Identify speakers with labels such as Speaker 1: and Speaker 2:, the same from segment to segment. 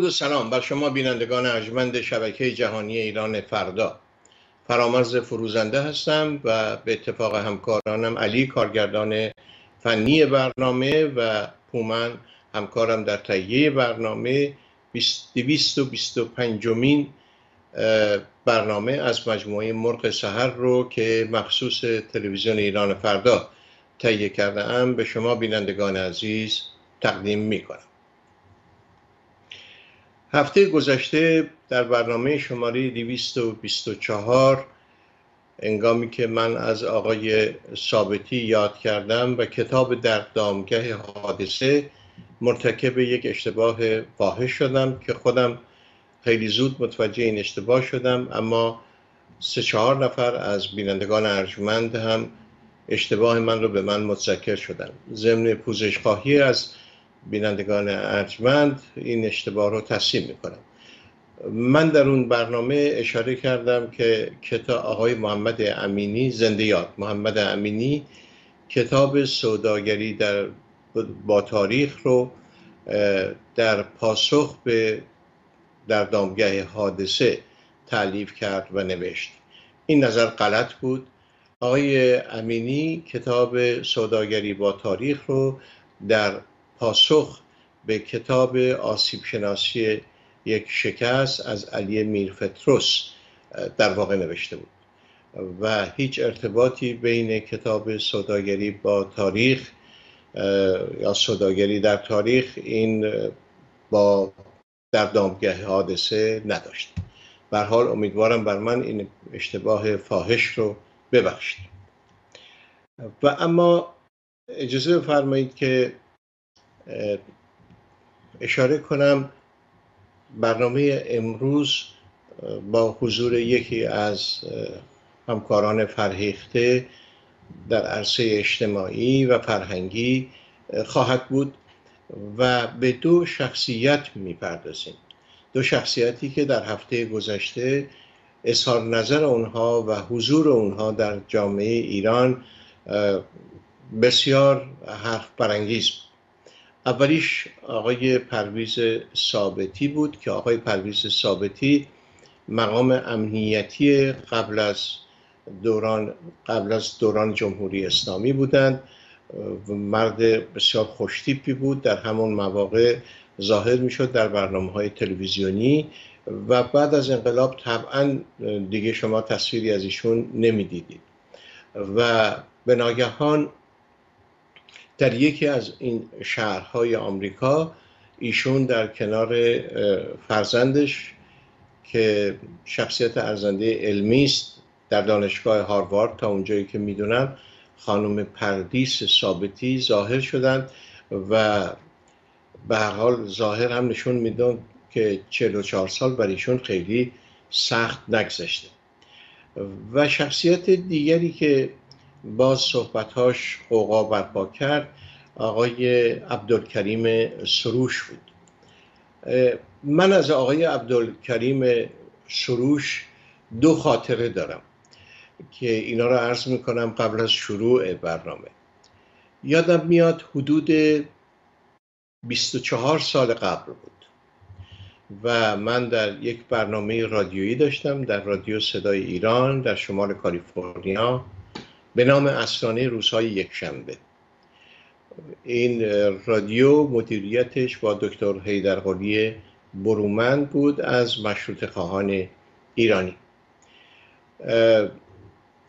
Speaker 1: درود و سلام بر شما بینندگان ارجمند شبکه جهانی ایران فردا. فرامرز فروزنده هستم و به اتفاق همکارانم علی کارگردان فنی برنامه و پومن همکارم در تهیه برنامه 225 مین برنامه از مجموعه مرغ سحر رو که مخصوص تلویزیون ایران فردا تهیه کرده ام به شما بینندگان عزیز تقدیم می کنم هفته گذشته در برنامه شماره 224 انگامی که من از آقای ثابتی یاد کردم و کتاب در دامگه حادثه مرتکب یک اشتباه فاحش شدم که خودم خیلی زود متوجه این اشتباه شدم اما سه چهار نفر از بینندگان ارجمند هم اشتباه من رو به من متذکر شدن. ضمن پوزش خواهی از بینندگان ارجمند این اشتباه رو تصمیم می‌کنم. من در اون برنامه اشاره کردم که کتاب آقای محمد امینی زنده یاد. محمد امینی کتاب سوداگری در با تاریخ رو در پاسخ به در دامگه حادثه تعلیف کرد و نوشت. این نظر غلط بود. آقای امینی کتاب سوداگری با تاریخ رو در پاسخ به کتاب آسیب شناسی یک شکست از علی میرفتروس در واقع نوشته بود. و هیچ ارتباطی بین کتاب سوداگری با تاریخ یا سوداگری در تاریخ این با در دامگه حادثه نداشت. بر حال امیدوارم بر من این اشتباه فاحش رو ببخشید. و اما اجازه بفرمایید که اشاره کنم برنامه امروز با حضور یکی از همکاران فرهیخته در عرصه اجتماعی و فرهنگی خواهد بود و به دو شخصیت می‌پردازیم. دو شخصیتی که در هفته گذشته اظهار نظر اونها و حضور اونها در جامعه ایران بسیار حرف برانگیز بود. اولیش آقای پرویز ثابتی بود که آقای پرویز ثابتی مقام امنیتی قبل از دوران قبل از دوران جمهوری اسلامی بودند. مرد بسیار خوشتیپی بود. در همون مواقع ظاهر می‌شد در برنامه های تلویزیونی و بعد از انقلاب طبعا دیگه شما تصویری از ایشون نمی‌دیدید. و به ناگهان در یکی از این شهرهای آمریکا ایشون در کنار فرزندش که شخصیت ارزنده علمی است در دانشگاه هاروارد تا اونجایی که می‌دونم خانم پردیس ثابتی ظاهر شدند و به هر حال ظاهر هم نشون میدن که 44 سال بر ایشون خیلی سخت نگذشته. و شخصیت دیگری که باز صحبتهاش قوقا برپا کرد. آقای عبدالکریم سروش بود. من از آقای عبدالکریم سروش دو خاطره دارم که اینا رو عرض می‌کنم قبل از شروع برنامه. یادم میاد حدود 24 سال قبل بود و من در یک برنامه رادیویی داشتم در رادیو صدای ایران در شمال کالیفرنیا. به نام اسرانه روزهای یک شنبه این رادیو مدیریتش با دکتر حیدرقلی برومند بود از مشروط خواهان ایرانی.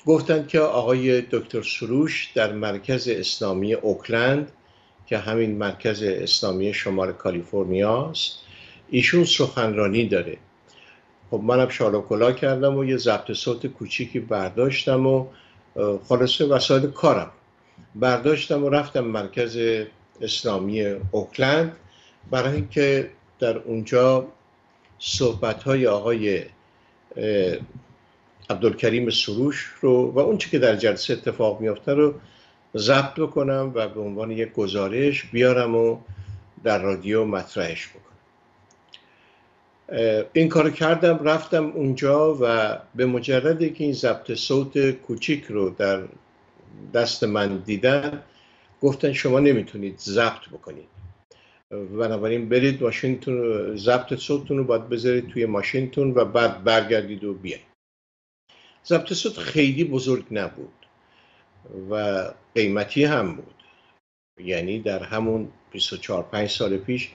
Speaker 1: گفتند که آقای دکتر سروش در مرکز اسلامی اوکلند که همین مرکز اسلامی شمال کالیفرنیا است ایشون سخنرانی داره. خب منم شالا کردم و یه ضبط صوت کوچیکی برداشتم و خلاصه وسایل کارم. برداشتم و رفتم مرکز اسلامی اوکلند. برای اینکه در اونجا صحبت های آقای عبدالکریم سروش رو و اون که در جلسه اتفاق میافته رو ضبط بکنم و به عنوان یک گزارش بیارم و در رادیو مطرحش بکنم. این کار کردم رفتم اونجا و به مجردی که این ضبط صوت کوچیک رو در دست من دیدن گفتن شما نمی‌تونید ضبط بکنید. بنابراین برید ماشینتون ضبط صوتتون رو باید بذارید توی ماشینتون و بعد برگردید و بیاید. ضبط صوت خیلی بزرگ نبود و قیمتی هم بود. یعنی در همون 24 5 سال پیش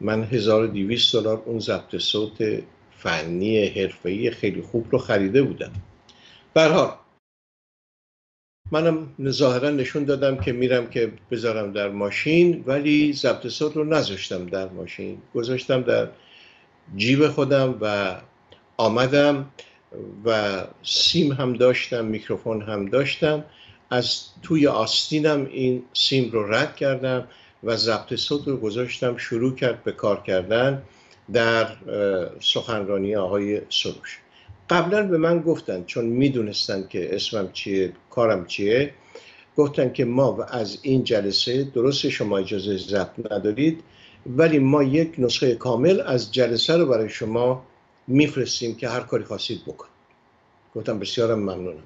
Speaker 1: من 1200 دلار اون ضبط صوت فنی حرفه‌ای خیلی خوب رو خریده بودم. به منم ظاهرا نشون دادم که میرم که بذارم در ماشین ولی ضبط صوت رو نذاشتم در ماشین. گذاشتم در جیب خودم و آمدم و سیم هم داشتم میکروفون هم داشتم. از توی آستینم این سیم رو رد کردم. و ضبط صوت رو گذاشتم شروع کرد به کار کردن در سخنرانی آقای سروش. قبلا به من گفتن چون می‌دونستن که اسمم چیه کارم چیه گفتن که ما از این جلسه درست شما اجازه ضبط ندارید ولی ما یک نسخه کامل از جلسه رو برای شما میفرستیم که هر کاری خواستید بکن گفتم بسیارم ممنونم.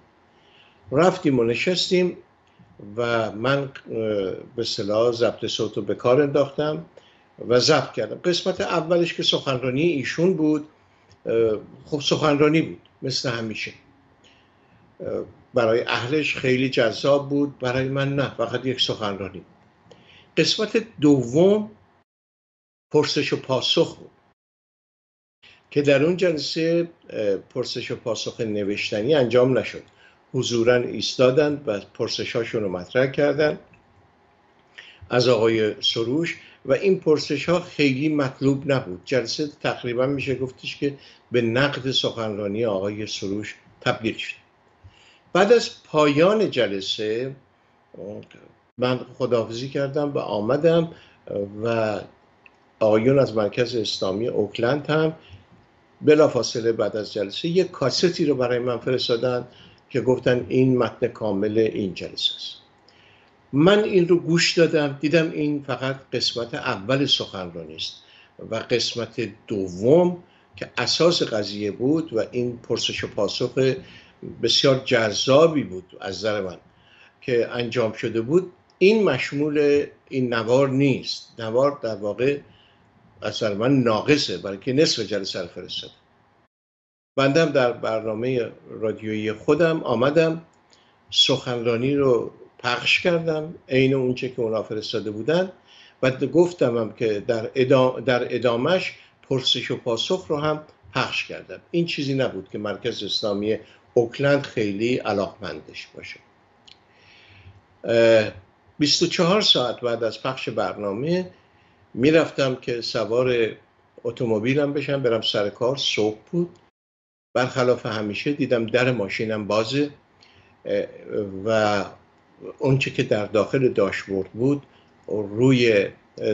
Speaker 1: رفتیم و نشستیم. و من به صلاح ضبط صوت رو به کار انداختم و ضبط کردم. قسمت اولش که سخنرانی ایشون بود خب سخنرانی بود مثل همیشه. برای اهلش خیلی جذاب بود برای من نه فقط یک سخنرانی. قسمت دوم پرسش و پاسخ بود. که در اون جلسه پرسش و پاسخ نوشتنی انجام نشد. حضورا ایستادند و پرسشاشون رو مطرح کردند از آقای سروش و این پرسش ها خیلی مطلوب نبود. جلسه تقریبا میشه گفتش که به نقد سخنرانی آقای سروش تبدیل شد. بعد از پایان جلسه من خداحافظی کردم و آمدم و آقایون از مرکز اسلامی اوکلند هم بلافاصله بعد از جلسه یک کاستی رو برای من فرستادن که گفتن این متن کامل این جلسه است. من این رو گوش دادم دیدم این فقط قسمت اول سخنرانی است و قسمت دوم که اساس قضیه بود و این پرسش و پاسخ بسیار جذابی بود از نظر من که انجام شده بود. این مشمول این نوار نیست. نوار در واقع از نظر من ناقصه برای که نصف جلسه رو فرستاده. بندم در برنامه رادیویی خودم آمدم سخنرانی رو پخش کردم عین اونچه که اونا فرستاده بودن و گفتم هم که در, ادام در ادامش پرسش و پاسخ رو هم پخش کردم. این چیزی نبود که مرکز اسلامی اوکلند خیلی علاقمندش باشه. 24 ساعت بعد از پخش برنامه می‌رفتم که سوار اتومبیلم بشم برم سر کار صبح بود. برخلاف همیشه دیدم در ماشینم بازه و اونچه که در داخل داشبورد بود روی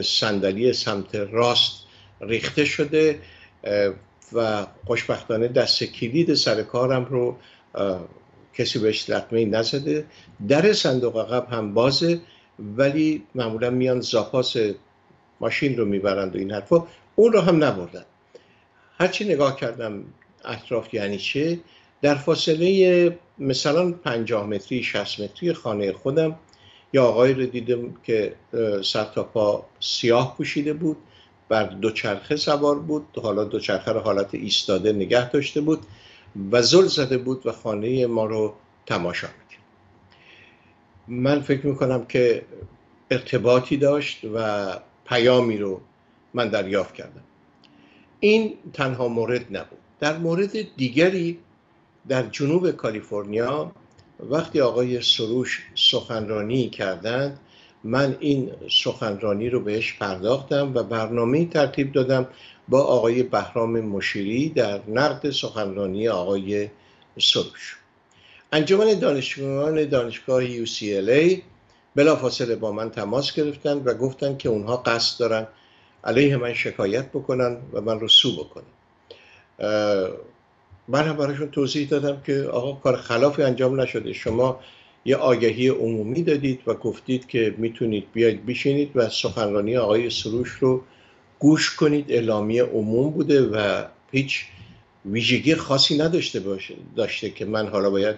Speaker 1: صندلی سمت راست ریخته شده و خوشبختانه دست کلید سر کارم رو کسی بهش لطمه نزده. در صندوق عقب هم بازه ولی معمولا میان زاپاس ماشین رو می‌برند و این حرفا. اون رو هم نبردن. هرچی نگاه کردم اطراف یعنی چه؟ در فاصله مثلا 50 متری 60 متری خانه خودم. یا آقای رو دیدم که سر تا پا سیاه پوشیده بود بر دوچرخه سوار بود. حالا دوچرخه رو حالت ایستاده نگه داشته بود و زل زده بود و خانه ما رو تماشا می‌کرد. من فکر می‌کنم که ارتباطی داشت و پیامی رو من دریافت کردم. این تنها مورد نبود. در مورد دیگری در جنوب کالیفرنیا وقتی آقای سروش سخنرانی کردند من این سخنرانی رو بهش پرداختم و برنامه ترتیب دادم با آقای بهرام مشیری در نقد سخنرانی آقای سروش. انجمن دانشجویان دانشگاه UCLA بلافاصله با من تماس گرفتن و گفتن که اونها قصد دارن علیه من شکایت بکنن و من رو سو بکنن. من هم براشون توضیح دادم که آقا کار خلافی انجام نشده. شما یه آگهی عمومی دادید و گفتید که می‌تونید بیاید بشینید و سخنرانی آقای سروش رو گوش کنید. اعلامی عموم بوده و هیچ ویژگی خاصی نداشته باشه داشته که من حالا باید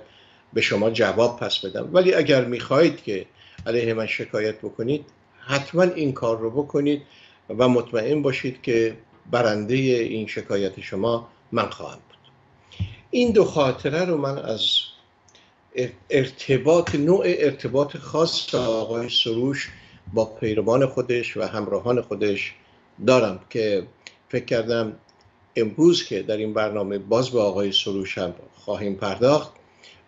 Speaker 1: به شما جواب پس بدم. ولی اگر می‌خواهید که علیه من شکایت بکنید حتما این کار رو بکنید و مطمئن باشید که برنده این شکایت شما من خواهم بود. این دو خاطره رو من از ارتباط نوع ارتباط خاص آقای سروش با پیروان خودش و همراهان خودش دارم که فکر کردم امروز که در این برنامه باز به آقای سروش هم خواهیم پرداخت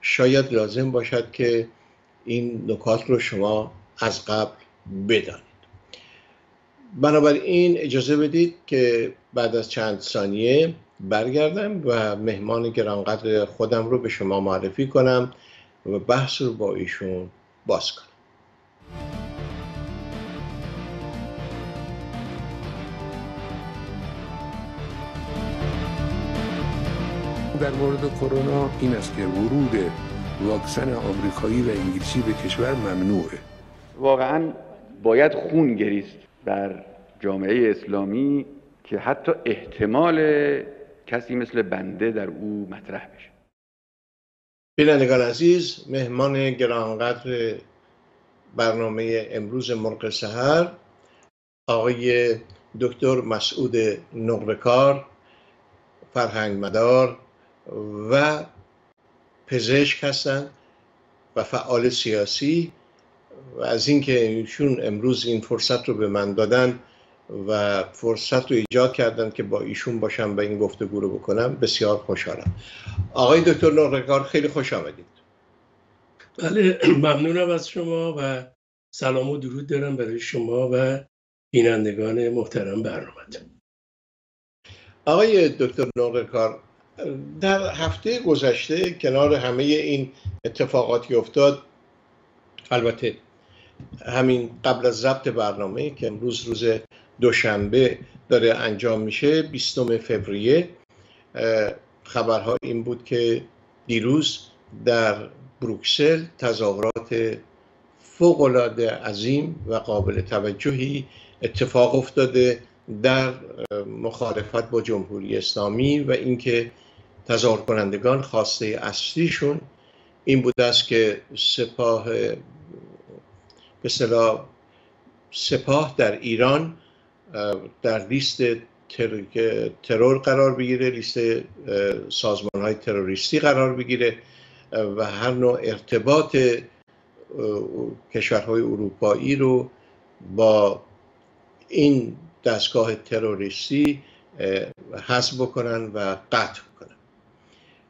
Speaker 1: شاید لازم باشد که این نکات رو شما از قبل بدانید. بنابراین اجازه بدید که بعد از چند ثانیه برگردم و مهمان گرانقدر خودم رو به شما معرفی کنم و بحث رو با ایشون باز کنم.
Speaker 2: در مورد کرونا این است که ورود واکسن آمریکایی و انگلیسی به کشور ممنوعه.
Speaker 3: واقعا باید خون گریست. در جامعه اسلامی که حتی احتمال کسی مثل بنده در او مطرح بشه.
Speaker 1: بینندگان عزیز مهمان گرانقدر برنامه امروز مرق سهر آقای دکتر مسعود نقرکار فرهنگ مدار و پزشک هستند و فعال سیاسی و از اینکه ایشون امروز این فرصت رو به من دادن و فرصت رو ایجاد کردن که با ایشون باشم و این گفتگو رو بکنم بسیار خوشحالم. آقای دکتر نورگار خیلی خوش آمدید.
Speaker 4: بله ممنونم از شما و سلام و درود دارم برای شما و بینندگان محترم برنامه
Speaker 1: آقای دکتر نورگار در هفته گذشته کنار همه این اتفاقاتی افتاد البته همین قبل از ضبط برنامه که امروز روز دوشنبه داره انجام میشه 20 فوریه خبرها این بود که دیروز در بروکسل تظاهرات فوقالعاده عظیم و قابل توجهی اتفاق افتاده در مخالفت با جمهوری اسلامی و اینکه تظاهر کنندگان خواسته اصلیشون این بود است که سپاه به سپاه در ایران در لیست ترور قرار بگیره لیست سازمان های تروریستی قرار بگیره و هر نوع ارتباط کشورهای اروپایی رو با این دستگاه تروریستی حذف بکنن و قطع کنن.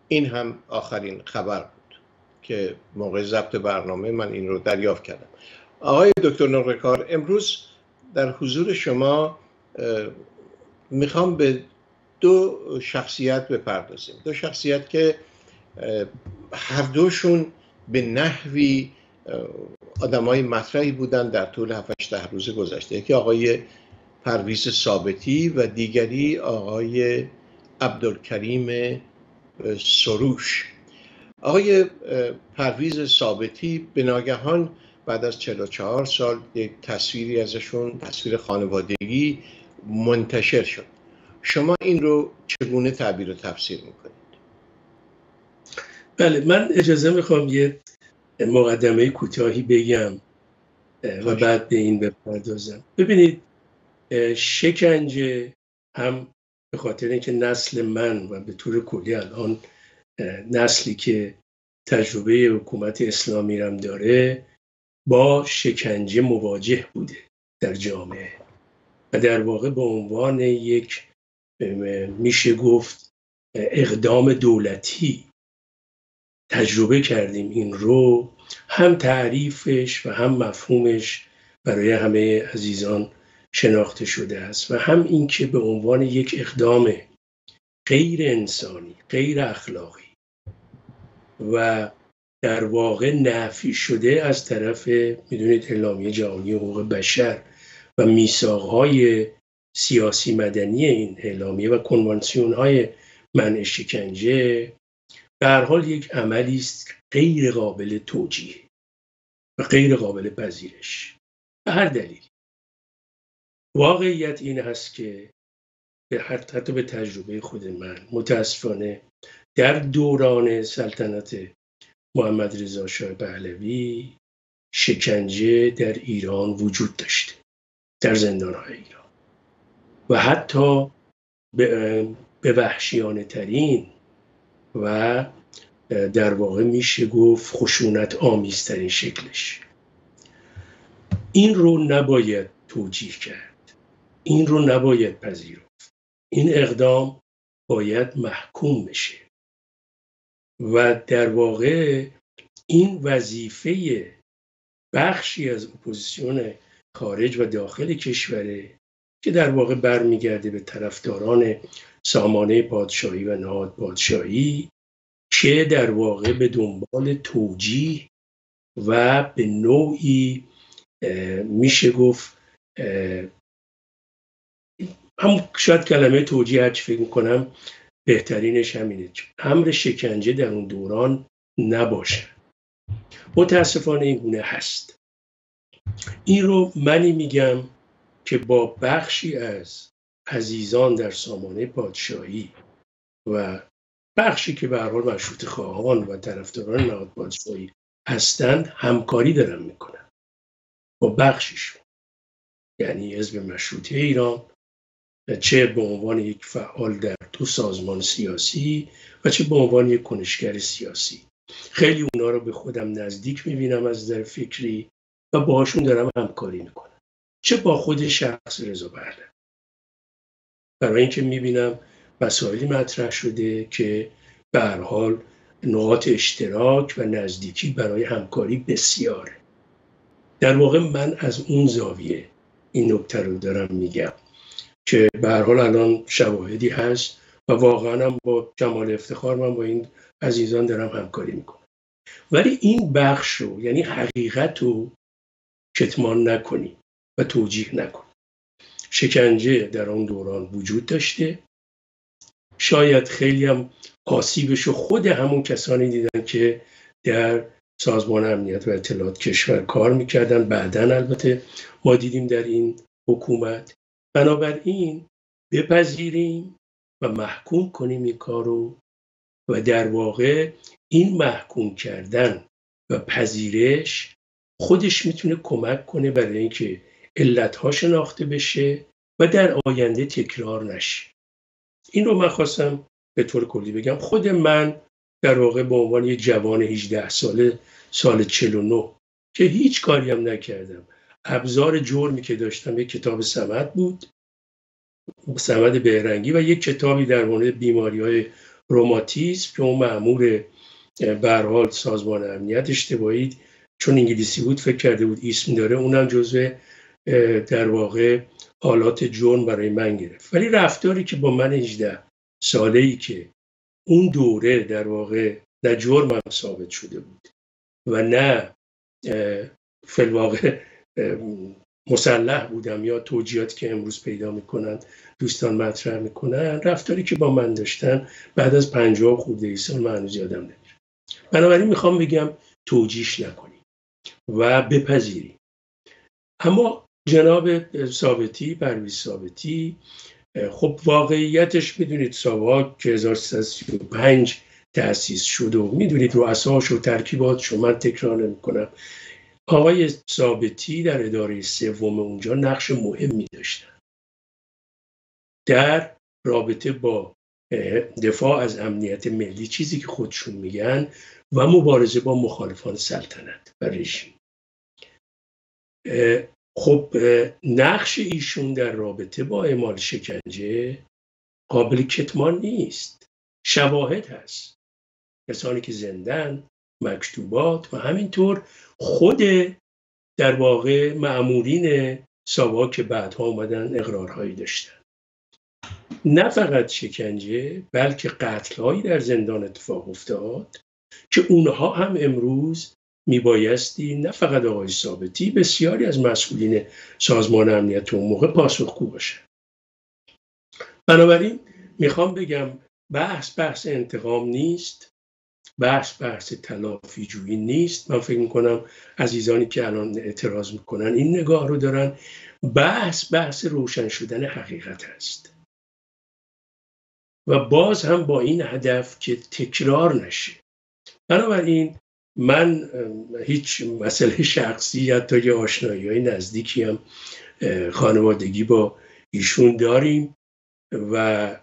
Speaker 1: این هم آخرین خبر بود که موقع ضبط برنامه من این رو دریافت کردم. آقای دکتر نقرکار امروز در حضور شما می‌خوام به دو شخصیت بپردازیم. دو شخصیت که هر دوشون به نحوی آدمای مطرحی بودن در طول 7 ده روز گذشته. یکی آقای پرویز ثابتی و دیگری آقای عبدالکریم سروش. آقای پرویز ثابتی به ناگهان بعد از 44 سال یک تصویری ازشون تصویر خانوادگی منتشر شد. شما این رو چگونه تعبیر و تفسیر می‌کنید؟
Speaker 4: بله من اجازه می‌خوام یه مقدمه کوتاهی بگم و بعد به این بپردازم. ببینید شکنجه هم به خاطر اینکه نسل من و به طور کلی الان نسلی که تجربه حکومت اسلامی رم داره با شکنجه مواجه بوده در جامعه. و در واقع به عنوان یک میشه گفت اقدام دولتی تجربه کردیم این رو هم تعریفش و هم مفهومش برای همه عزیزان شناخته شده است. و هم اینکه به عنوان یک اقدام غیر انسانی غیر اخلاقی و در واقع نفی شده از طرف می‌دونید اعلامیه جهانی حقوق بشر و میثاقهای سیاسی مدنی این اعلامیه و کنوانسیون های منع شکنجه به حال یک عملی است غیر قابل توجیه و غیر قابل پذیرش. به هر دلیل. واقعیت این هست که به حتی به تجربه خود من متاسفانه در دوران سلطنت محمد رضا شاه پهلوی شکنجه در ایران وجود داشته در زندان های ایران. و حتی به وحشیانه ترین و در واقع میشه گفت خشونت آمیزترین شکلش. این رو نباید توجیه کرد. این رو نباید پذیرفت. این اقدام باید محکوم بشه. و در واقع این وظیفه بخشی از اپوزیسیون خارج و داخل کشوره که در واقع برمیگرده به طرفداران سامانه پادشاهی و نهاد پادشاهی که در واقع به دنبال توجیه و به نوعی میشه گفت هم شاید کلمه توجیه هرچی فکر می‌کنم بهترینش همینه. امر شکنجه در اون دوران نباشه. متاسفانه این گونه هست. این رو منی میگم که با بخشی از عزیزان در سامانه پادشاهی و بخشی که به حال مشروط خواهان و طرفداران نهاد پادشاهی هستند همکاری دارن می‌کنن. با بخشیشون. یعنی حزب مشروطه ایران چه به عنوان یک فعال در دو سازمان سیاسی و چه به عنوان یک کنشگر سیاسی. خیلی اونا رو به خودم نزدیک می‌بینم از در فکری و باهاشون دارم همکاری می‌کنم. چه با خود شخص رضا برده برای اینکه می‌بینم مسائلی مطرح شده که به هر حال نقاط اشتراک و نزدیکی برای همکاری بسیاره. در واقع من از اون زاویه این نکته رو دارم میگم. که به هر حال الان شواهدی هست و واقعا هم با کمال افتخار من با این عزیزان دارم همکاری می‌کنم. ولی این بخش رو یعنی حقیقت رو کتمان نکنی و توجیه نکن شکنجه در اون دوران وجود داشته. شاید خیلی هم آسیبش رو خود همون کسانی دیدن که در سازمان امنیت و اطلاعات کشور کار می‌کردن. بعدا البته ما دیدیم در این حکومت بنابراین بپذیریم و محکوم کنیم این کار رو و در واقع این محکوم کردن و پذیرش خودش می‌تونه کمک کنه برای اینکه علتها شناخته بشه و در آینده تکرار نشه. این رو من خواستم به طور کلی بگم. خود من در واقع به عنوان یک جوان 18 ساله سال 49 که هیچ کاری هم نکردم. ابزار جرمی که داشتم یک کتاب سمت بود سمت بهرنگی و یک کتابی در مورد بیماری های روماتیسم که اون معمور برحال سازمان امنیت اشتباهی چون انگلیسی بود فکر کرده بود اسم داره اونم جزو در واقع حالات جرم برای من گرفت. ولی رفتاری که با من 18 ساله ای که اون دوره در واقع نه جرمم ثابت شده بود و نه فلواقع مسلح بودم یا توجیهاتی که امروز پیدا می‌کنن دوستان مطرح می‌کنن رفتاری که با من داشتن بعد از پنجاه خورده ای سال من هنوز یادم نمیره. بنابراین می‌خوام بگم توجیش نکنیم و بپذیریم. اما جناب ثابتی پرویز ثابتی خب واقعیتش می‌دونید ساواک که 1335 تأسیس شد و می‌دونید رؤساش و ترکیباتش من تکرار نمی کنم آقای ثابتی در اداره سوم اونجا نقش مهمی داشتن. در رابطه با دفاع از امنیت ملی چیزی که خودشون میگن و مبارزه با مخالفان سلطنت و رژیم. خب نقش ایشون در رابطه با اعمال شکنجه قابل کتمان نیست. شواهد هست. کسانی که زندن مکتوبات و همینطور خود در واقع معمورین ساوا که بعدها اومدن اقرارهایی داشتن. نه فقط شکنجه بلکه قتلهایی در زندان اتفاق افتاد که اونها هم امروز میبایستی نه فقط آقای ثابتی بسیاری از مسئولین سازمان امنیت اون موقع پاسخگو باشه بنابراین می‌خوام بگم بحث بحث انتقام نیست. بحث بحث تلافی جویی نیست. من فکر می‌کنم عزیزانی که الان اعتراض می‌کنن این نگاه رو دارن. بحث بحث روشن شدن حقیقت هست و باز هم با این هدف که تکرار نشه. بنابراین من هیچ مسئله شخصی حتی یه آشنایی های نزدیکی هم خانوادگی با ایشون داریم. و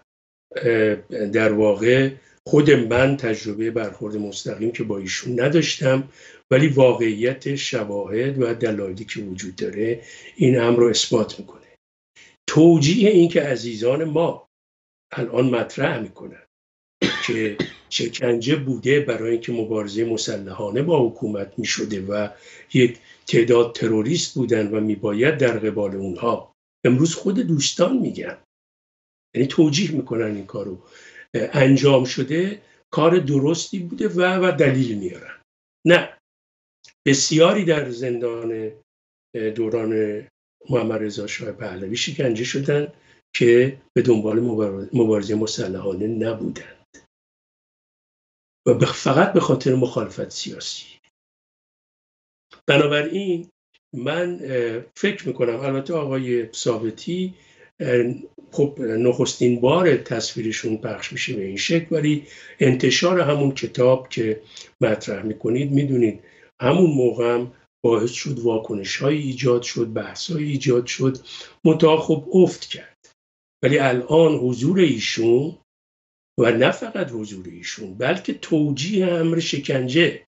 Speaker 4: در واقع خود من تجربه برخورد مستقیم که با ایشون نداشتم ولی واقعیت شواهد و دلایلی که وجود داره این امر رو اثبات می‌کنه. توجیه این که عزیزان ما الان مطرح می‌کنن که شکنجه بوده برای اینکه مبارزه مسلحانه با حکومت می‌شده و یک تعداد تروریست بودن و میباید در قبال اونها. امروز خود دوستان میگن. یعنی توجیه می‌کنن این کارو. انجام شده کار درستی بوده و و دلیل میارن. نه. بسیاری در زندان دوران محمد رضا شاه پهلوی شکنجه شدن که به دنبال مبارزه مسلحانه نبودند. و فقط به خاطر مخالفت سیاسی. بنابراین من فکر می‌کنم البته آقای ثابتی خب نخستین بار تصویرشون پخش میشه به این شکل ولی انتشار همون کتاب که مطرح می‌کنید می‌دونید همون موقع هم باعث شد واکنش های ایجاد شد بحث های ایجاد شد منتها خب افت کرد. ولی الان حضور ایشون و نه فقط حضور ایشون بلکه توجیه امر شکنجه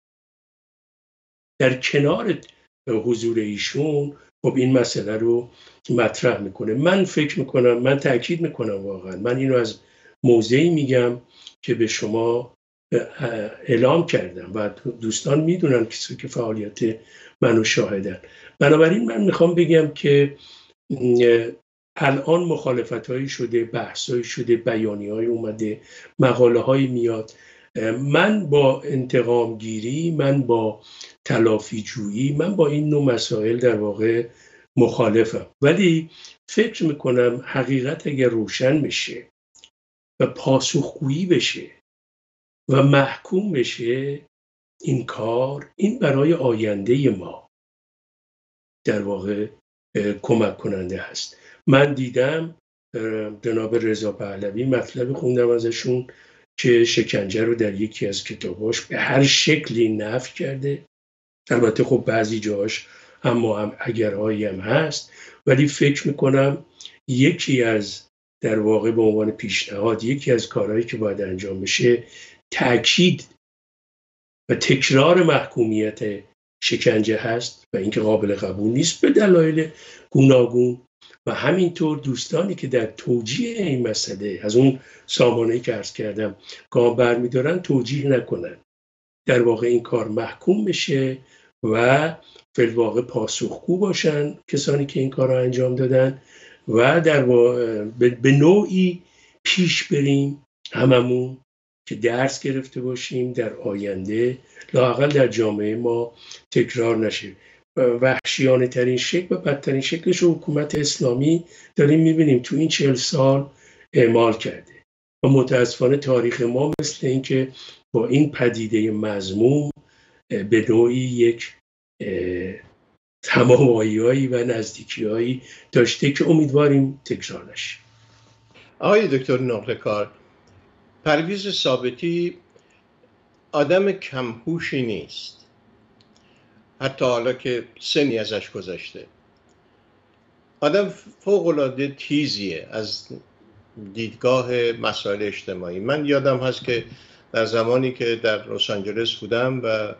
Speaker 4: در کنار حضور ایشون خب این مسئله رو مطرح می‌کنه. من فکر می‌کنم من تاکید می‌کنم واقعا. من اینو از موضعی میگم که به شما اعلام کردم و دوستان می‌دونن کسی که فعالیت منو شاهدن. بنابراین من می‌خوام بگم که الان مخالفت هایی شده بحث هایی شده بیانی های اومده مقاله هایی میاد من با انتقام گیری من با تلافی جویی من با این نوع مسائل در واقع مخالفم. ولی فکر می‌کنم حقیقت اگر روشن بشه و پاسخگویی بشه و محکوم بشه این کار این برای آینده ما در واقع کمک کننده هست. من دیدم جناب رضا پهلوی مطلب خوندم ازشون که شکنجه رو در یکی از کتاباش به هر شکلی نفی کرده. البته خب بعضی جاش اما هم اگرهایی هم هست. ولی فکر می‌کنم یکی از در واقع به عنوان پیشنهاد یکی از کارهایی که باید انجام بشه تاکید و تکرار محکومیت شکنجه هست و اینکه قابل قبول نیست به دلایل گوناگون. و همینطور دوستانی که در توجیه این مسئله از اون سامانه که ارز کردم گام برمیدارن توجیه نکنن. در واقع این کار محکوم بشه و واقع پاسخگو باشن کسانی که این کار رو انجام دادن و در به نوعی پیش بریم هممون که درس گرفته باشیم در آینده. لاقل در جامعه ما تکرار نشه. وحشیانه ترین شکل و بدترین شکلش رو حکومت اسلامی داریم می‌بینیم. تو این چهل سال اعمال کرده. و متاسفانه تاریخ ما مثل اینکه با این پدیده مزموم به نوعی یک تمامایی و نزدیکی هایی داشته که امیدواریم تکرار نشه.
Speaker 1: آقای دکتر نقلکار پرویز ثابتی آدم کمهوشی نیست. حتی حالا که سنی ازش گذشته. آدم فوق تیزیه از دیدگاه مسائل اجتماعی. من یادم هست که در زمانی که در لس آنجلس بودم و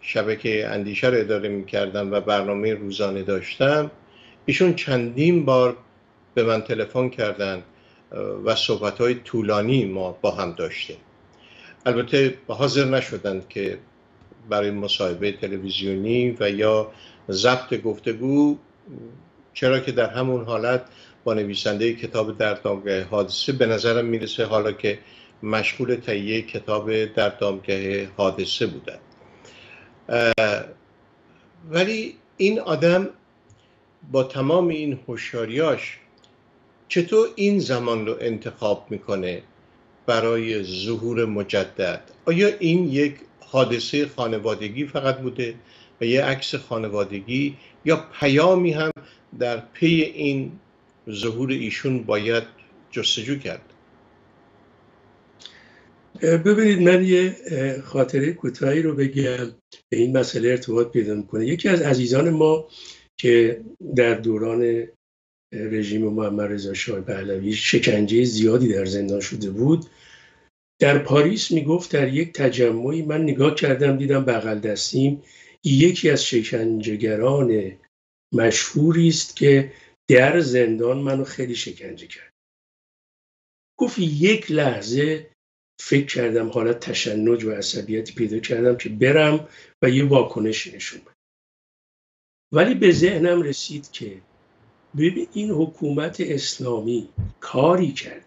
Speaker 1: شبکه اندیشه رو اداره می کردم و برنامه روزانه داشتم ایشون چندین بار به من تلفن کردن و صحبت های طولانی ما با هم داشتیم. البته حاضر نشدند که برای مصاحبه تلویزیونی و یا ضبط گفتگو چرا که در همون حالت با نویسنده کتاب در دامگاه حادثه به نظرم می‌رسه حالا که مشغول تهیه کتاب در دامگاه حادثه بودن. ولی این آدم با تمام این هوشیاریاش چطور این زمان رو انتخاب می‌کنه برای ظهور مجدد؟ آیا این یک حادثه خانوادگی فقط بوده و یه عکس خانوادگی یا پیامی هم در پی این ظهور ایشون باید جستجو کرد؟
Speaker 4: ببینید من یه خاطره کوتاهی رو بگم. به این مسئله ارتباط پیدا می‌کنه. یکی از عزیزان ما که در دوران رژیم محمد رضا شاه پهلوی شکنجه زیادی در زندان شده بود در پاریس می‌گفت در یک تجمعی من نگاه کردم دیدم بغل دستیم یکی از شکنجهگران مشهوری است که در زندان منو خیلی شکنجه کرد. گفت یک لحظه فکر کردم حالت تشنج و عصبیتی پیدا کردم که برم و یه واکنش نشون بدم. ولی به ذهنم رسید که ببین این حکومت اسلامی کاری کرد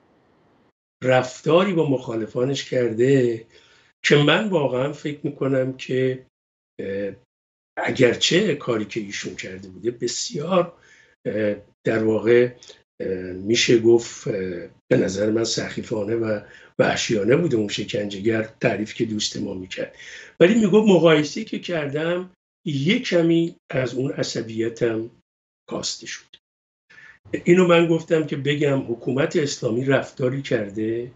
Speaker 4: رفتاری با مخالفانش کرده که من واقعا فکر می‌کنم که اگرچه کاری که ایشون کرده بوده بسیار در واقع میشه گفت به نظر من سخیفانه و وحشیانه بوده اون شکنجهگر تعریف که دوست ما می‌کرد. ولی می‌گفت مقایسه که کردم یه کمی از اون عصبیتم کاسته شد. اینو من گفتم که بگم حکومت اسلامی رفتاری کرده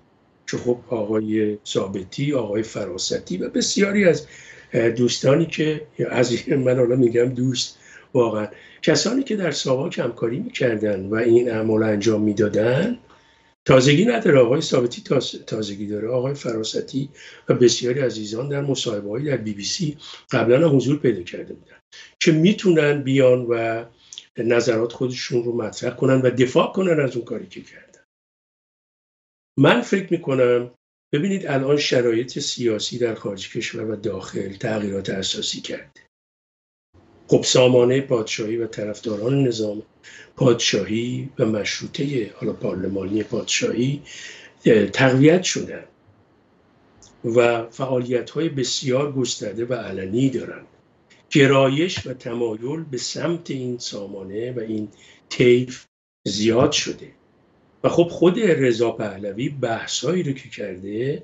Speaker 4: که خب آقای ثابتی آقای فراستی و بسیاری از دوستانی که از من حالا میگم دوست واقعا کسانی که در ساواک همکاری می‌کردن و این اعمال انجام می‌دادن تازگی نداره. آقای ثابتی تازگی داره. آقای فراستی و بسیاری عزیزان در مصاحبه در بی بی سی قبلا هم حضور پیدا کرده بودن که می‌تونن بیان و نظرات خودشون رو مطرح کنن و دفاع کنن از اون کاری که کردن. من فکر می‌کنم ببینید الان شرایط سیاسی در خارج کشور و داخل تغییرات اساسی کرده. خب سامانه پادشاهی و طرفداران نظام پادشاهی و مشروطه حالا پارلمانی پادشاهی تقویت شدن و فعالیت های بسیار گسترده و علنی دارند گرایش و تمایل به سمت این سامانه و این طیف زیاد شده. و خب خود رضا پهلوی بحثایی رو که کرده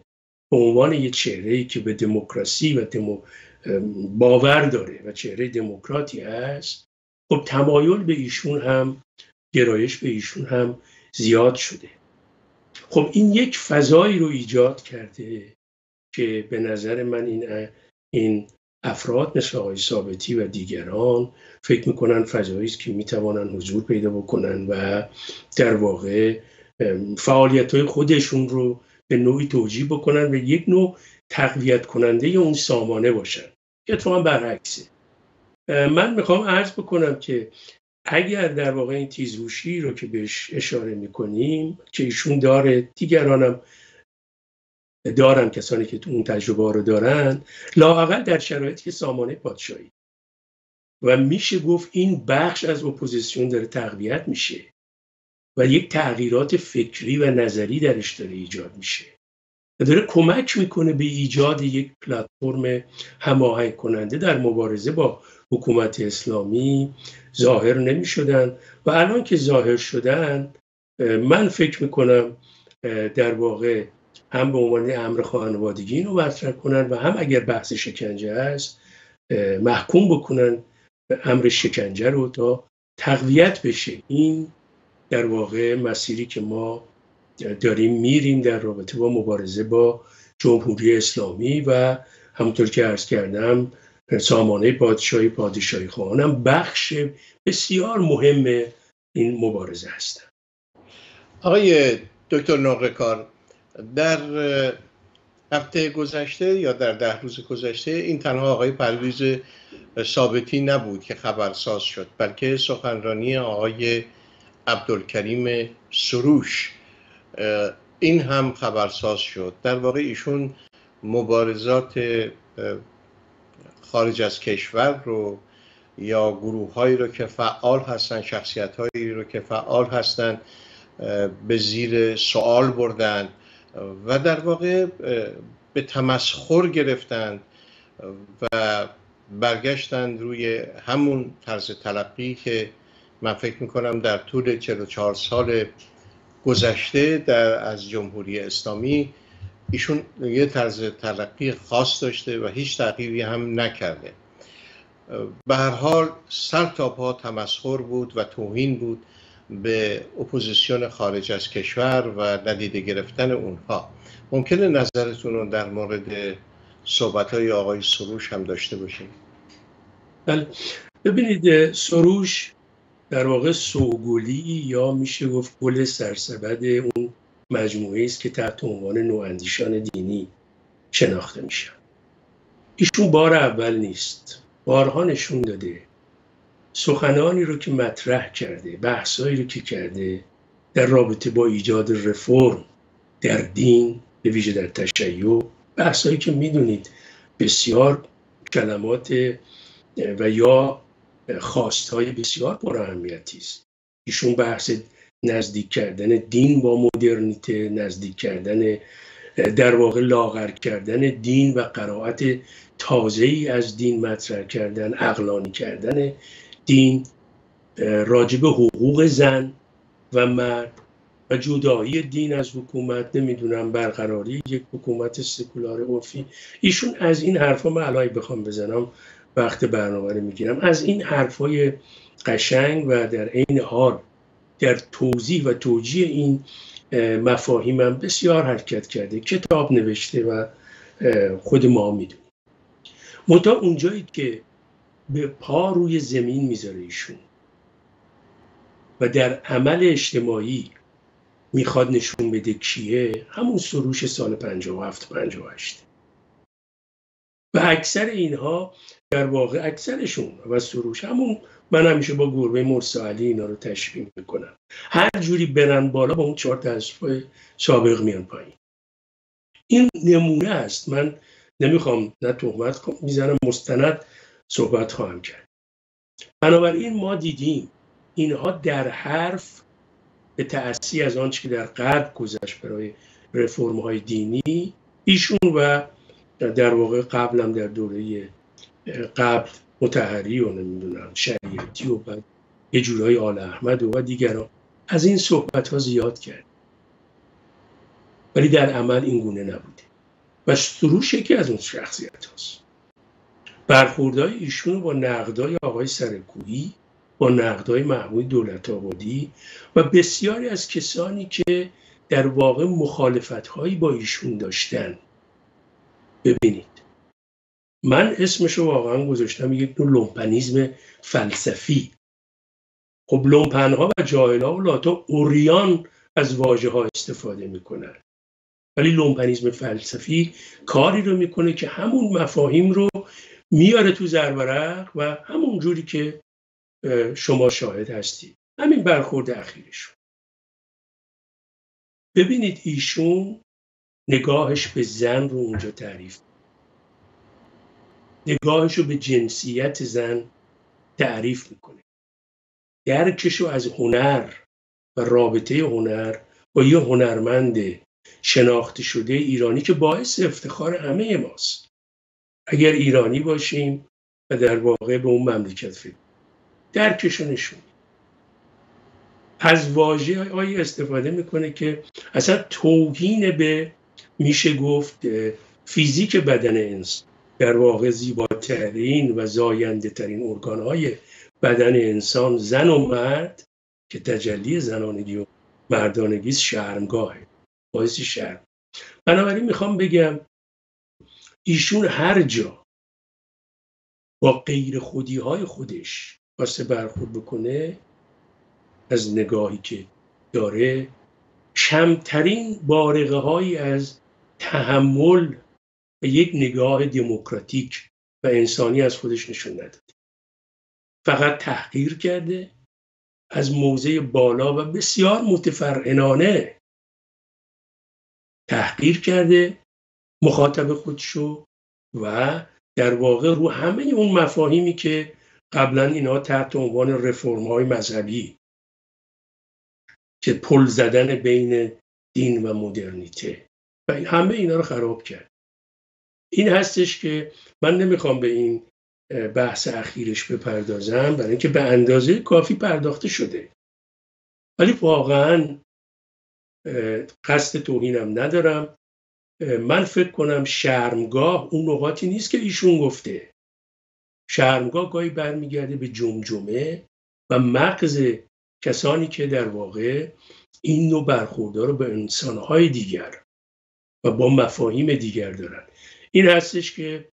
Speaker 4: به عنوان یه چهره که به دموکراسی و دمو باور داره و چهره دموکراتی هست. خب تمایل به ایشون هم گرایش به ایشون هم زیاد شده. خب این یک فضایی رو ایجاد کرده که به نظر من این این افراد مثل آقای ثابتی و دیگران فکر می‌کنن فضایی است که می‌توانن حضور پیدا بکنن و در واقع فعالیت های خودشون رو به نوعی توجیه بکنن و یک نوع تقویت کننده اون سامانه باشن. که اتفاقا برعکسه. من می‌خوام عرض بکنم که اگر در واقع این تیزهوشی رو که بهش اشاره می‌کنیم که ایشون داره دیگرانم دارن کسانی که تو اون تجربه رو دارن لاقل در شرایطی سامانه پادشاهی. و میشه گفت این بخش از اپوزیسیون داره تقویت میشه و یک تغییرات فکری و نظری درش داره ایجاد میشه. و داره کمک می‌کنه به ایجاد یک پلتفرم هماهنگ کننده در مبارزه با حکومت اسلامی ظاهر نمی شدن و الان که ظاهر شدن من فکر می‌کنم در واقع هم به عنوان امر خانوادگی اینو مطرح کنن و هم اگر بحث شکنجه است محکوم بکنن امر شکنجه رو تا تقویت بشه. این در واقع مسیری که ما داریم میریم در رابطه با مبارزه با جمهوری اسلامی و همونطور که عرض کردم سامانه پادشاهی پادشاهی خواهانم بخش بسیار مهم این مبارزه هستند
Speaker 1: آقای دکتر نقرکار در هفته گذشته یا در ده روز گذشته این تنها آقای پرویز ثابتی نبود که خبرساز شد بلکه سخنرانی آقای عبدالکریم سروش این هم خبرساز شد. در واقع ایشون مبارزات خارج از کشور رو یا گروه هایی رو که فعال هستن شخصیت هایی رو که فعال هستن به زیر سوال بردن و در واقع به تمسخر گرفتند و برگشتند روی همون طرز تلقی که من فکر می‌کنم در طول 44 سال گذشته در از جمهوری اسلامی ایشون یه طرز تلقی خاص داشته و هیچ تغییری هم نکرده. به هر حال سر تا پا تمسخر بود و توهین بود به اپوزیسیون خارج از کشور و ندیده گرفتن اونها. ممکنه نظرتون رو در مورد صحبت های آقای سروش هم داشته باشیم؟
Speaker 4: بله. ببینید سروش در واقع سوگلی یا میشه گفت گل سرسبد اون مجموعه است که تحت عنوان نواندیشان دینی شناخته میشن ایشون بار اول نیست. بارها نشون داده. سخنانی رو که مطرح کرده بحثایی رو که کرده در رابطه با ایجاد رفرم در دین به ویژه در تشیع بحثایی که می‌دونید بسیار کلمات و یا خواستهای بسیار پر اهمیتی است. ایشون بحث نزدیک کردن دین با مدرنیته نزدیک کردن در واقع لاغر کردن دین و قرائت تازه ای از دین مطرح کردن اقلانی کردن دین راجب حقوق زن و مرد و جدایی دین از حکومت نمی‌دونم برقراری یک حکومت سکولار عرفی. ایشون از این حرفا من الان بخوام بزنم. وقت برنامه رو می‌گیرم. از این حرفای قشنگ و در عین حال در توضیح و توجیه این مفاهیمم بسیار حرکت کرده. کتاب نوشته و خود ما می‌دونیم. متا اونجایی که به پا روی زمین می‌ذاره ایشون و در عمل اجتماعی می‌خواد نشون بده کیه همون سروش سال 57 58 و اکثر اینها در واقع اکثرشون و سروش همون من همیشه با گربه مرسالی اینا رو تشبیه می‌کنم. هر جوری برن بالا با اون چهار تا سابق میان پایین. این نمونه است. من نمی‌خوام نه تهمت می‌زنم مستند صحبت خواهم کرد. بنابراین ما دیدیم اینها در حرف به تأثیر از آنچه که در قلب گذشت برای رفرم های دینی ایشون و در واقع قبلم در دوره قبل متحری و نمی‌دونم شریعتی و بعد یه جورای آل احمد و, دیگران از این صحبت ها زیاد کرد. ولی در عمل این گونه نبوده و سروش یکی از اون شخصیت هاست. برخوردهای ایشون با نقدای آقای سرکویی با نقدای محمود دولت آبادی و بسیاری از کسانی که در واقع مخالفت هایی با ایشون داشتن ببینید. من اسمش رو واقعا گذاشتم یک نوع لومپنیزم فلسفی. خب لومپن ها و جاهل ها و لاتا اوریان از واژه ها استفاده می‌کنن. ولی لومپنیزم فلسفی کاری رو می‌کنه که همون مفاهیم رو میاره تو زرورق و همون جوری که شما شاهد هستید. همین برخورد اخیرشون. ببینید ایشون نگاهش به زن رو اونجا تعریف نگاهش رو به جنسیت زن تعریف می‌کنه. درکش رو از هنر و رابطه هنر با یه هنرمند شناخته شده ایرانی که باعث افتخار همه ماست. اگر ایرانی باشیم و در واقع به اون مملکت فکر درکش نشون از واژه هایی استفاده می‌کنه که اصلا توهین به میشه گفت فیزیک بدن انسان در واقع زیباترین و زاینده ترین ارگان های بدن انسان زن و مرد که تجلی زنانگی و مردانگی شرمگاهه. باعث شرم. بنابراین می‌خوام بگم ایشون هر جا با غیر خودی های خودش واسه برخورد بکنه از نگاهی که داره کمترین بارقه هایی از تحمل و یک نگاه دموکراتیک و انسانی از خودش نشون نداده فقط تحقیر کرده از موضع بالا و بسیار متفرعنانه تحقیر کرده مخاطب خودشو و در واقع رو همه اون مفاهیمی که قبلا اینا تحت عنوان رفرم های مذهبی که پل زدن بین دین و مدرنیته. و همه اینا رو خراب کرد. این هستش که من نمی‌خوام به این بحث اخیرش بپردازم برای اینکه به اندازه کافی پرداخته شده. ولی واقعا قصد توهینم ندارم. من فکر کنم شرمگاه اون نقاطی نیست که ایشون گفته. شرمگاه گاهی برمیگرده به جمجمه و مغز کسانی که در واقع این نوع برخوردار رو به انسانهای دیگر و با مفاهیم دیگر دارن. این هستش که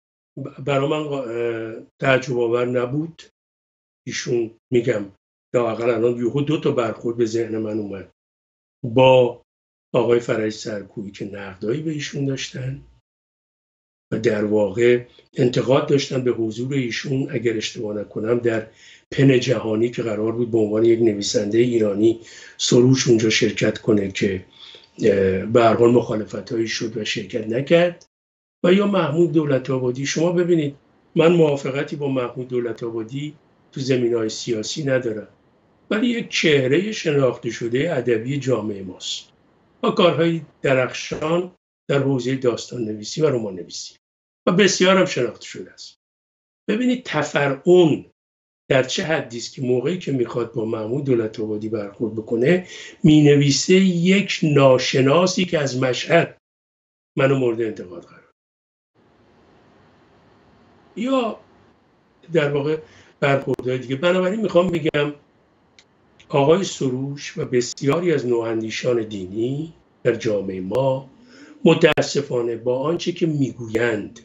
Speaker 4: برا من تعجب آور نبود. ایشون میگم لااقل الان یهو دو تا برخورد به ذهن من اومد. با آقای فرج سرکویی که نقدایی به ایشون داشتن. و در واقع انتقاد داشتن به حضور ایشون اگر اشتباه نکنم در پن جهانی که قرار بود به عنوان یک نویسنده ایرانی سروش اونجا شرکت کنه که به هر حال مخالفت هایی شد و شرکت نکرد. و یا محمود دولت آبادی. شما ببینید من موافقتی با محمود دولت آبادی تو زمین های سیاسی ندارم. ولی یک چهره شناخته شده ادبی جامعه ماست. با کارهای درخشان در حوزه داستان نویسی و رمان نویسی و بسیار هم شناخته شده است. ببینید تفرعون در چه حدی است که موقعی که می‌خواد با محمود دولت آبادی برخورد بکنه می‌نویسه یک ناشناسی که از مشهد منو مورد انتقاد قرار یا در واقع برخوردهای دیگه. بنابراین می‌خوام بگم آقای سروش و بسیاری از نواندیشان دینی در جامعه ما متاسفانه با آنچه که می‌گویند.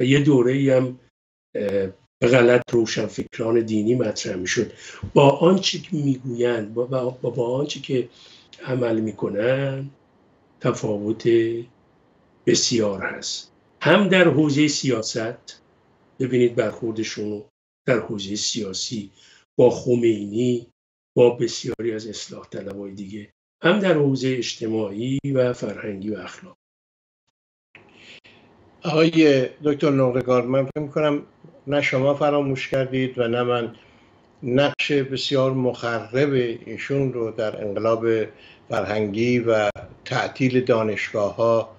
Speaker 4: و یه دوره هم به غلط روشنفکران دینی مطرح می‌شد. با آنچه که می‌گویند با, با, با آنچه که عمل می‌کنن تفاوت بسیار هست. هم در حوزه سیاست ببینید برخوردشون در حوزه سیاسی با خمینی با بسیاری از اصلاح طلبای دیگه. هم در حوزه اجتماعی و فرهنگی و اخلاق
Speaker 1: آقای دکتر نوغگار من فکر می‌کنم نه شما فراموش کردید و نه من. نقش بسیار مخرب ایشون رو در انقلاب فرهنگی و تعطیل دانشگاه ها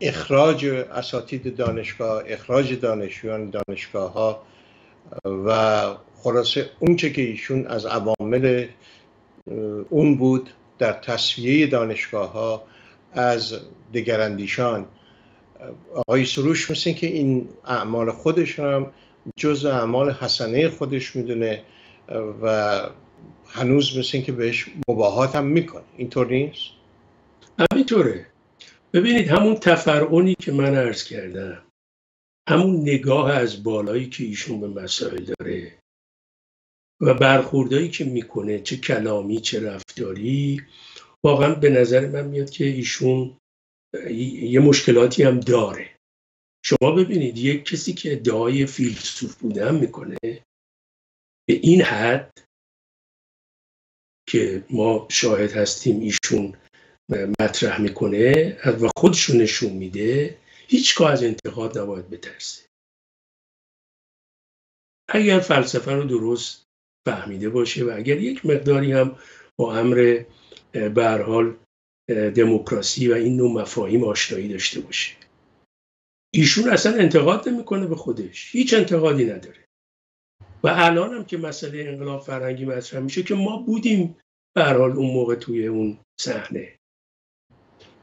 Speaker 1: اخراج اساتید دانشگاه اخراج دانشجویان دانشگاه ها و خلاصه اونچه که ایشون از عوامل اون بود در تصویه دانشگاه ها از دگراندیشان. آقای سروش مثل که این اعمال خودش هم جز اعمال حسنه خودش می‌دونه و هنوز مثل که بهش مباهات هم می‌کنه. اینطور نیست؟
Speaker 4: همینطوره. ببینید همون تفرعونی که من عرض کردم همون نگاه از بالایی که ایشون به مسائل داره و برخوردهایی که می‌کنه چه کلامی چه رفتاری واقعا به نظر من میاد که ایشون یه مشکلاتی هم داره. شما ببینید یک کسی که ادعای فیلسوف بودن می‌کنه به این حد که ما شاهد هستیم ایشون مطرح می‌کنه و خودشون نشون میده هیچگاه از انتقاد نباید بترسه. اگر فلسفه رو درست فهمیده باشه و اگر یک مقداری هم با امر به حال دموکراسی و این نوع مفاهیم آشنایی داشته باشه. ایشون اصلا انتقاد نمی‌کنه به خودش. هیچ انتقادی نداره. و الان هم که مسئله انقلاب فرهنگی مطرح میشه که ما بودیم به حال اون موقع توی اون صحنه.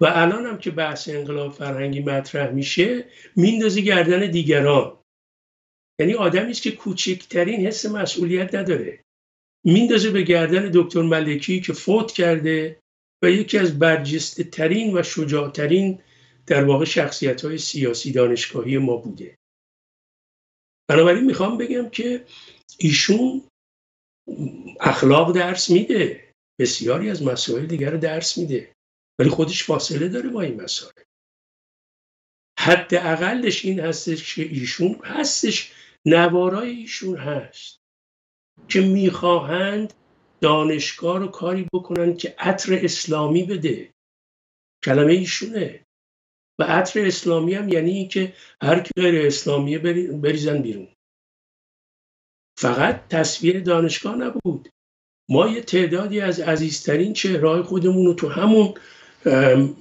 Speaker 4: و الان هم که بحث انقلاب فرهنگی مطرح میشه میندازی گردن دیگران. یعنی آدمی است که کوچکترین حس مسئولیت نداره. میندازه به گردن دکتر ملکی که فوت کرده و یکی از برجسته ترین و شجاعترین در واقع شخصیت های سیاسی دانشگاهی ما بوده. بنابراین می‌خوام بگم که ایشون اخلاق درس میده. بسیاری از مسائل دیگر درس میده. ولی خودش فاصله داره با این مسائل. اقلش این هستش که ایشون هستش نوارای ایشون هست که می‌خواهند دانشگاه رو کاری بکنن که عطر اسلامی بده. کلمه ایشونه. و عطر اسلامی هم یعنی که هر کی غیر اسلامیه بریزن بیرون. فقط تصویر دانشگاه نبود. ما یه تعدادی از عزیزترین چهرهای خودمون رو تو همون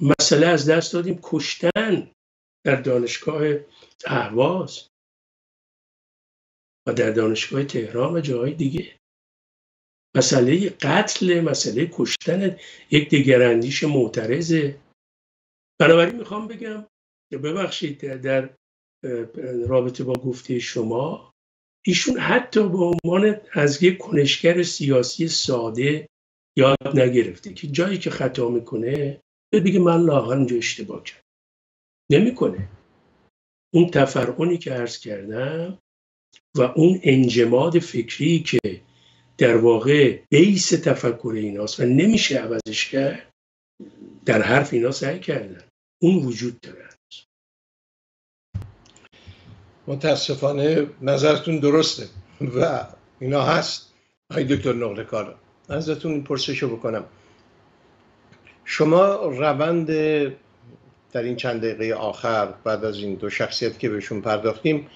Speaker 4: مسئله از دست دادیم. کشتن در دانشگاه اهواز. در دانشگاه تهران و جاهای دیگه. مسئله قتل مسئله کشتن یک دگراندیش معترضه بنابراین می‌خوام بگم که ببخشید در رابطه با گفته شما ایشون حتی به عنوان از یک کنشگر سیاسی ساده یاد نگرفته که جایی که خطا می‌کنه بگه من لاغر اینجا اشتباه کرد نمی‌کنه. اون تفرعونی که عرض کردم و اون انجماد فکری که در واقع بیس تفکر ایناست و نمیشه عوضش کرد در حرف اینا سعی کردن. اون وجود داره.
Speaker 1: متاسفانه نظرتون درسته و اینا هست. های دکتر نقل کار ازتون این پرسشو بکنم. شما روند در این چند دقیقه آخر بعد از این دو شخصیت که بهشون پرداختیم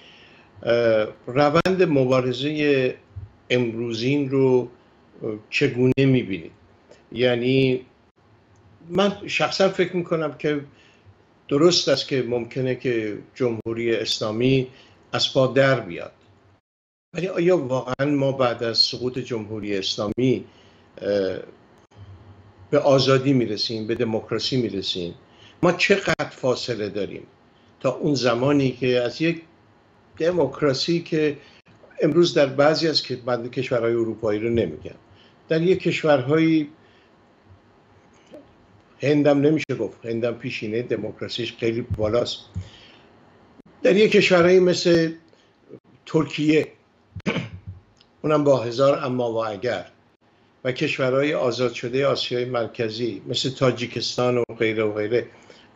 Speaker 1: روند مبارزه امروزین رو چگونه می‌بینید یعنی من شخصا فکر می‌کنم که درست است که ممکنه که جمهوری اسلامی از پا در بیاد. ولی آیا واقعا ما بعد از سقوط جمهوری اسلامی به آزادی می‌رسیم به دموکراسی می‌رسیم؟ ما چقدر فاصله داریم تا اون زمانی که از یک دموکراسی که امروز در بعضی از کشورهای اروپایی رو نمیگم در یک کشورهایی هندم نمیشه گفت. هندم پیشینه دموکراسیش خیلی بالاست. در یک کشورهایی مثل ترکیه اونم با هزار اما و اگر. و کشورهای آزاد شده آسیای مرکزی مثل تاجیکستان و غیره و غیره.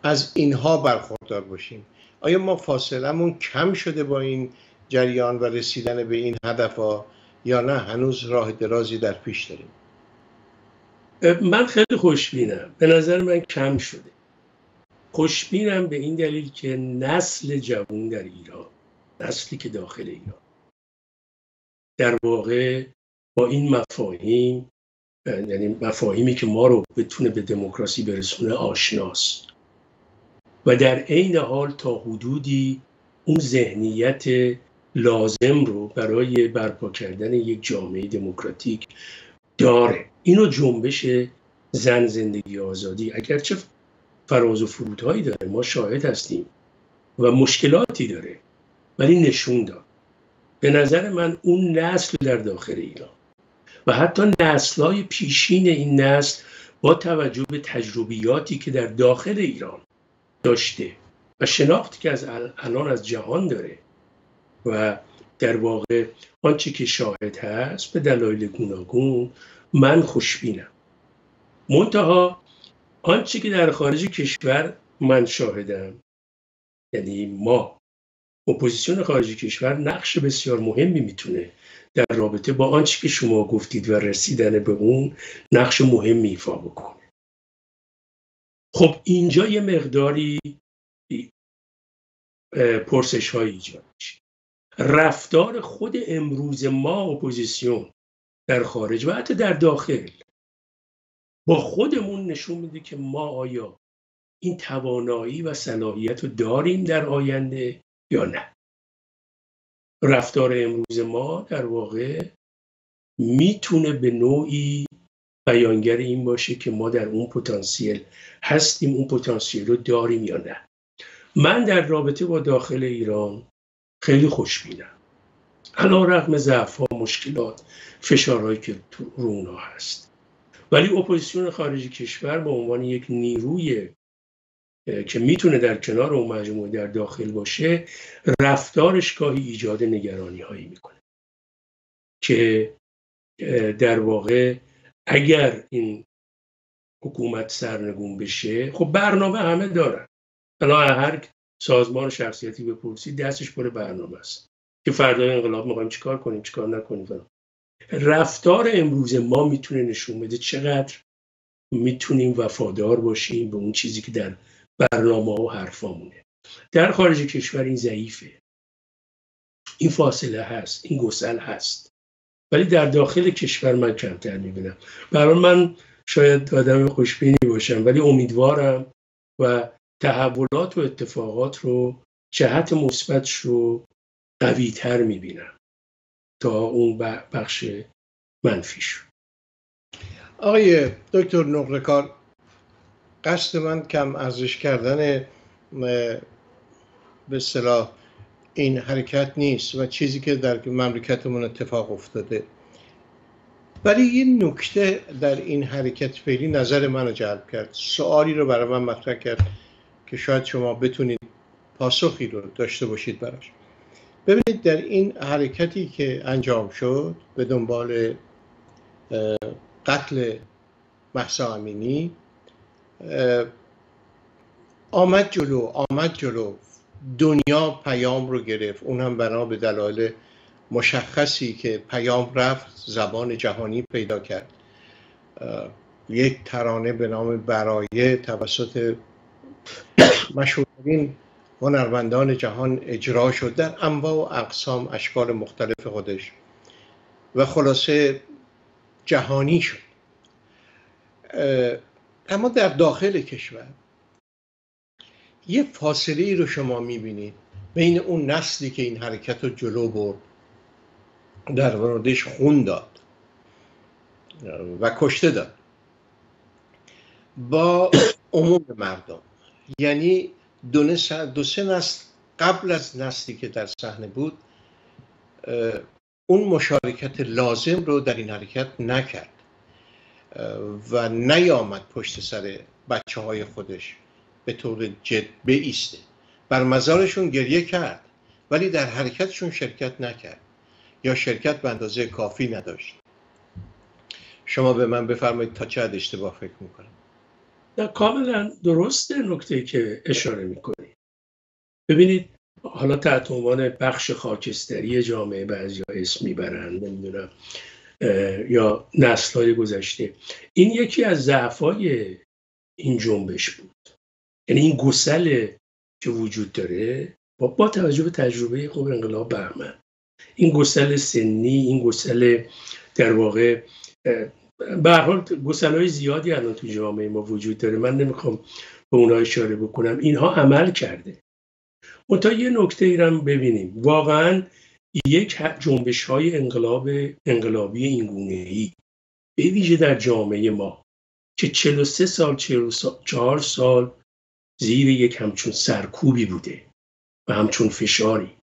Speaker 1: از اینها برخوردار باشیم. آیا ما فاصلمون کم شده با این جریان و رسیدن به این هدف ها یا نه؟ هنوز راه درازی در پیش داریم.
Speaker 4: من خیلی خوشبینم. به نظر من کم شده. خوشبینم به این دلیل که نسل جوان در ایران نسلی که داخل ایران در واقع با این مفاهیم یعنی مفاهیمی که ما رو بتونه به دموکراسی برسونه آشناست. و در عین حال تا حدودی اون ذهنیت لازم رو برای برپا کردن یک جامعه دموکراتیک داره. اینو جنبش زن زندگی آزادی. اگرچه فراز و فرودهایی داره ما شاهد هستیم و مشکلاتی داره ولی نشون داد. به نظر من اون نسل در داخل ایران و حتی های پیشین این نسل با توجه به تجربیاتی که در داخل ایران داشته و شناختی که از الان از جهان داره و در واقع آنچه که شاهد هست به دلایل گوناگون من خوشبینم. منتها آنچه که در خارج کشور من شاهدم یعنی ما اپوزیسیون خارج کشور نقش بسیار مهمی می‌تونه در رابطه با آنچه که شما گفتید و رسیدن به اون نقش مهمی ایفا بکنه. خب اینجا یه مقداری پرسش های ایجاد میشه. رفتار خود امروز ما اپوزیسیون در خارج و حتی در داخل با خودمون نشون میده که ما آیا این توانایی و صلاحیت رو داریم در آینده یا نه. رفتار امروز ما در واقع می‌تونه به نوعی بیانگر این باشه که ما در اون پتانسیل هستیم اون پتانسیل رو داریم یا نه. من در رابطه با داخل ایران خیلی خوشبینم علا رقم ضعف مشکلات فشارهایی که رو هست. ولی اپوزیسیون خارجی کشور به عنوان یک نیروی که می‌تونه در کنار اون مجموعه در داخل باشه رفتارش گاهی ایجاد نگرانی هایی می‌کنه. که در واقع اگر این حکومت سرنگون بشه خب برنامه همه دارن. الان هر سازمان شخصیتی بپرسید دستش پر برنامه است. که فردا انقلاب می‌خوایم چیکار کنیم چیکار نکنیم رفتار امروز ما می‌تونه نشون بده چقدر می‌تونیم وفادار باشیم به اون چیزی که در برنامه و حرفامونه. در خارج کشور این ضعیفه. این فاصله هست این گسل هست. ولی در داخل کشور من کمتر می‌بینم. برای من شاید آدم خوشبینی باشم ولی امیدوارم و تحولات و اتفاقات رو جهت مثبتش رو قوی تر می‌بینم. تا اون بخش منفیش
Speaker 1: آقای دکتر نقرکار قصد من کم ارزش کردن به صلاح این حرکت نیست و چیزی که در مملکتمون اتفاق افتاده. ولی یه نکته در این حرکت فعلی نظر منو جلب کرد. سوالی رو برای من مطرح کرد که شاید شما بتونید پاسخی رو داشته باشید براش. ببینید در این حرکتی که انجام شد به دنبال قتل محسا امینی آمد جلو آمد جلو. دنیا پیام رو گرفت. اون هم بنا به دلایل مشخصی که پیام رفت زبان جهانی پیدا کرد. یک ترانه به نام برایه توسط مشهورترین هنرمندان جهان اجرا شد در انواع و اقسام اشکال مختلف خودش و خلاصه جهانی شد. اما در داخل کشور یه فاصله ای رو شما می‌بینید بین اون نسلی که این حرکت رو جلو برد در موردش خون داد و کشته داد با عموم مردم. یعنی دو, دو سه نسل قبل از نسلی که در صحنه بود اون مشارکت لازم رو در این حرکت نکرد و نیامد پشت سر بچه های خودش. به طور جد بیسته. بر مزارشون گریه کرد ولی در حرکتشون شرکت نکرد. یا شرکت به اندازه کافی نداشت. شما به من بفرمایید تا چه اشتباه فکر می‌کنم.
Speaker 4: نه کاملا درسته نکته که اشاره می‌کنید ببینید حالا تحت عنوان بخش خاکستری جامعه بعضی اسم می‌برن نمی‌دونم یا نسل های گذشته. این یکی از ضعفای این جنبش بود. یعنی این گسل که وجود داره با, با توجه به تجربه خوب انقلاب بهمن این گسل سنی این گسل در واقع به حال گسل های زیادی الان تو جامعه ما وجود داره. من نمی‌خوام به اونها اشاره بکنم. اینها عمل کرده. تا یه نکته ای ببینیم. واقعا یک جنبش های انقلاب انقلابی اینگونه ای به ویژه در جامعه ما که 43 سال 44 سال زیر یک همچون سرکوبی بوده و همچون فشاری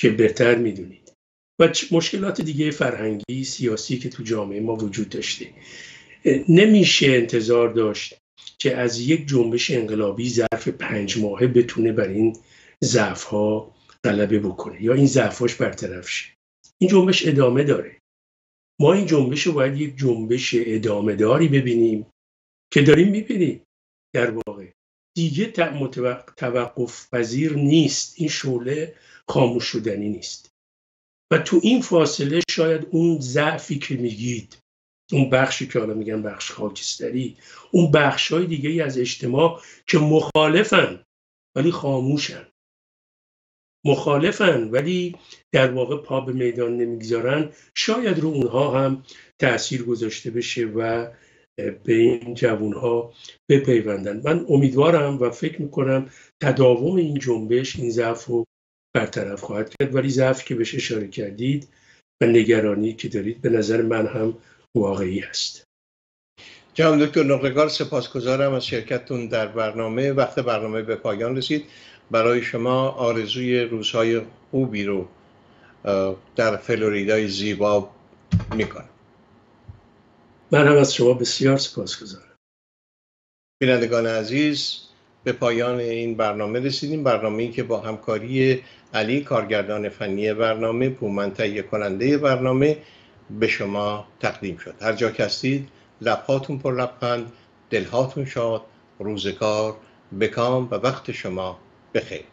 Speaker 4: که بهتر می‌دونید. و مشکلات دیگه فرهنگی سیاسی که تو جامعه ما وجود داشته. نمیشه انتظار داشت که از یک جنبش انقلابی ظرف پنج ماهه بتونه بر این ضعف ها غلبه بکنه یا این ضعفاش برطرف شه. این جنبش ادامه داره. ما این جنبش رو باید یک جنبش ادامه داری ببینیم که داریم می‌بینیم در واقع. دیگه توقف پذیر نیست. این شعله خاموش شدنی نیست. و تو این فاصله شاید اون ضعفی که میگید اون بخشی که حالا میگن بخش خاکستری اون بخش های دیگه ای از اجتماع که مخالفن ولی خاموشن. مخالفن ولی در واقع پا به میدان نمی‌گذارن. شاید رو اونها هم تاثیر گذاشته بشه و به این جوون ها بپیوندن. من امیدوارم و فکر می‌کنم تداوم این جنبش این ضعف رو برطرف خواهد کرد. ولی ضعف که بهش اشاره کردید و نگرانی که دارید به نظر من هم واقعی است
Speaker 1: جناب دکتر نقرگار سپاسگزارم از شرکتتون در برنامه. وقت برنامه به پایان رسید. برای شما آرزوی روزهای خوبی رو در فلوریدای زیبا می‌کنم.
Speaker 4: من هم از شما بسیار سپاس گذارم.
Speaker 1: بینندگان عزیز به پایان این برنامه رسیدیم. برنامه ای که با همکاری علی کارگردان فنی برنامه پومن تهیه کننده برنامه به شما تقدیم شد. هر جا که هستید لبهاتون پر لبخند دلهاتون شاد روزگار بکام و وقت شما بخیر.